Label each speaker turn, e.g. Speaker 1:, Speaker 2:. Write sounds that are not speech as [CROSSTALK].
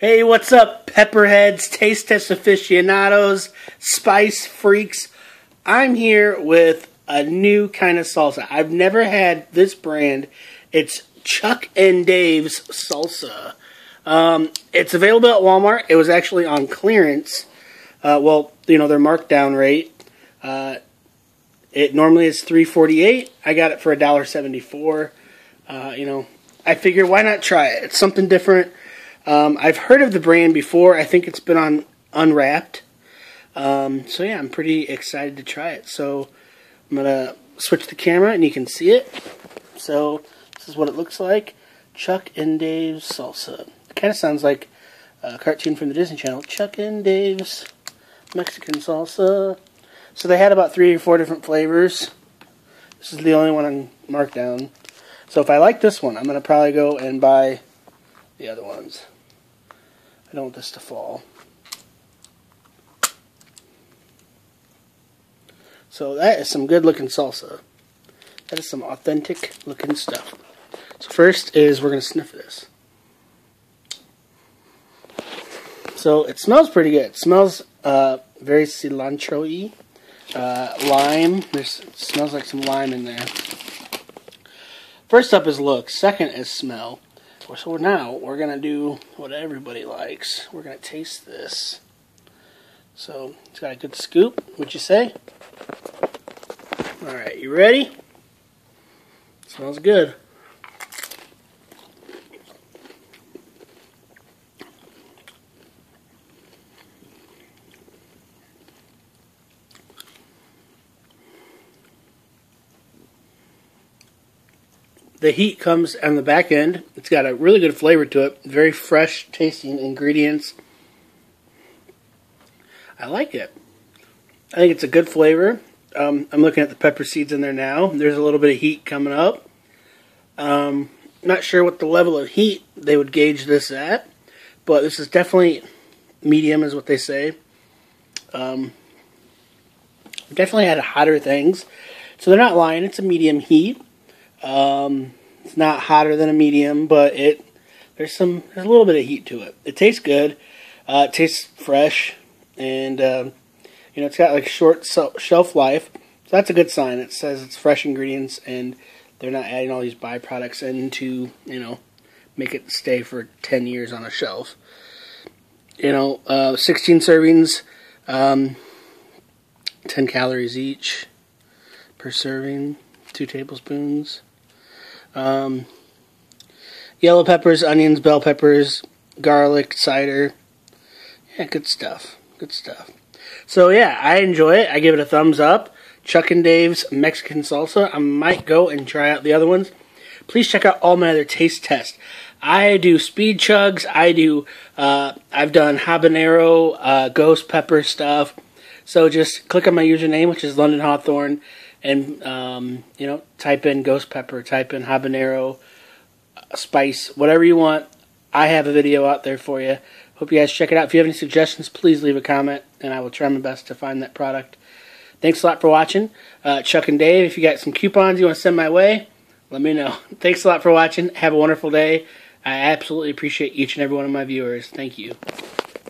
Speaker 1: Hey, what's up, pepperheads, taste test aficionados, spice freaks? I'm here with a new kind of salsa. I've never had this brand. It's Chuck and Dave's salsa. Um, it's available at Walmart. It was actually on clearance. Uh, well, you know their markdown rate. Uh, it normally is three forty eight. I got it for a dollar seventy four. Uh, you know, I figure why not try it? It's something different. Um, I've heard of the brand before. I think it's been on Unwrapped. Um, so yeah, I'm pretty excited to try it. So I'm gonna switch the camera and you can see it. So this is what it looks like. Chuck and Dave's salsa. It kind of sounds like a cartoon from the Disney Channel. Chuck and Dave's Mexican salsa. So they had about three or four different flavors. This is the only one on markdown. So if I like this one, I'm gonna probably go and buy the other ones. I don't want this to fall. So that is some good looking salsa. That is some authentic looking stuff. So first is we're going to sniff this. So it smells pretty good. It smells uh, very cilantro-y. Uh, lime. There's, smells like some lime in there. First up is look. Second is smell. So now we're going to do what everybody likes. We're going to taste this. So it's got a good scoop, would you say? Alright, you ready? Smells good. The heat comes on the back end. It's got a really good flavor to it. Very fresh tasting ingredients. I like it. I think it's a good flavor. Um, I'm looking at the pepper seeds in there now. There's a little bit of heat coming up. Um, not sure what the level of heat they would gauge this at, but this is definitely medium, is what they say. Um, definitely had hotter things, so they're not lying. It's a medium heat. Um, it's not hotter than a medium, but it there's some there's a little bit of heat to it. It tastes good. Uh, it tastes fresh, and um, you know it's got like short shelf life, so that's a good sign. It says it's fresh ingredients, and they're not adding all these byproducts into you know make it stay for 10 years on a shelf. You know, uh, 16 servings, um, 10 calories each per serving, two tablespoons. Um, yellow peppers, onions, bell peppers, garlic, cider. Yeah, good stuff. Good stuff. So yeah, I enjoy it. I give it a thumbs up. Chuck and Dave's Mexican salsa. I might go and try out the other ones. Please check out all my other taste tests. I do speed chugs. I do. Uh, I've done habanero, uh, ghost pepper stuff. So just click on my username, which is London Hawthorne, and um, you know, type in ghost pepper, type in habanero, spice, whatever you want. I have a video out there for you. Hope you guys check it out. If you have any suggestions, please leave a comment, and I will try my best to find that product. Thanks a lot for watching. Uh, Chuck and Dave, if you got some coupons you want to send my way, let me know. [LAUGHS] Thanks a lot for watching. Have a wonderful day. I absolutely appreciate each and every one of my viewers. Thank you.